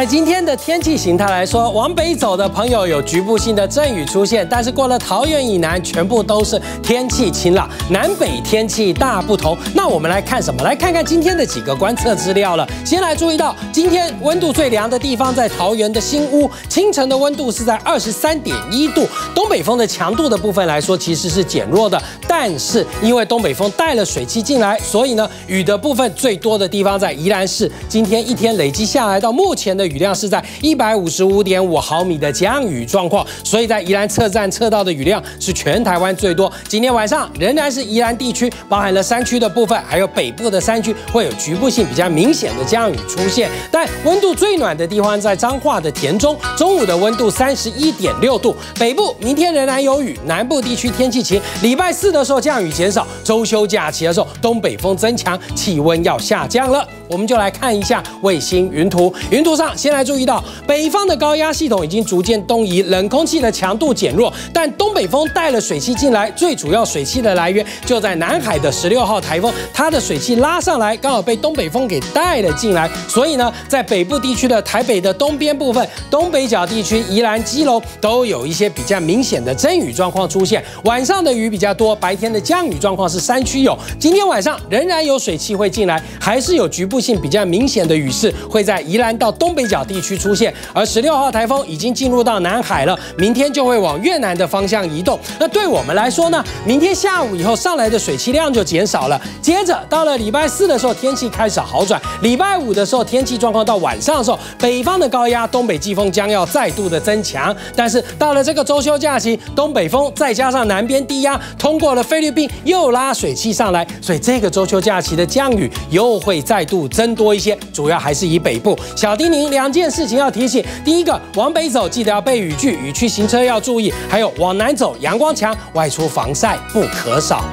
在今天的天气形态来说，往北走的朋友有局部性的阵雨出现，但是过了桃园以南，全部都是天气晴朗，南北天气大不同。那我们来看什么？来看看今天的几个观测资料了。先来注意到，今天温度最凉的地方在桃园的新屋，清晨的温度是在二十三点一度。东北风的强度的部分来说，其实是减弱的，但是因为东北风带了水汽进来，所以呢，雨的部分最多的地方在宜兰市，今天一天累积下来到目前的雨量是在一百五十五点五毫米的降雨状况，所以在宜兰测站测到的雨量是全台湾最多。今天晚上仍然是宜兰地区，包含了山区的部分，还有北部的山区会有局部性比较明显的降雨出现。但温度最暖的地方在彰化的田中，中午的温度三十一点六度。北部明天仍然有雨，南部地区天气晴。礼拜四的时候降雨减少，周休假期的时候东北风增强，气温要下降了。我们就来看一下卫星云图。云图上先来注意到，北方的高压系统已经逐渐东移，冷空气的强度减弱，但东北风带了水汽进来。最主要水汽的来源就在南海的十六号台风，它的水汽拉上来，刚好被东北风给带了进来。所以呢，在北部地区的台北的东边部分、东北角地区、宜兰、基隆都有一些比较明显的阵雨状况出现。晚上的雨比较多，白天的降雨状况是山区有。今天晚上仍然有水汽会进来，还是有局部。性比较明显的雨势会在宜兰到东北角地区出现，而十六号台风已经进入到南海了，明天就会往越南的方向移动。那对我们来说呢？明天下午以后上来的水汽量就减少了，接着到了礼拜四的时候，天气开始好转。礼拜五的时候，天气状况到晚上的时候，北方的高压东北季风将要再度的增强。但是到了这个周休假期，东北风再加上南边低压通过了菲律宾，又拉水汽上来，所以这个周休假期的降雨又会再度。增多一些，主要还是以北部。小丁宁两件事情要提醒：第一个，往北走记得要备雨具，雨区行车要注意；还有往南走，阳光强，外出防晒不可少。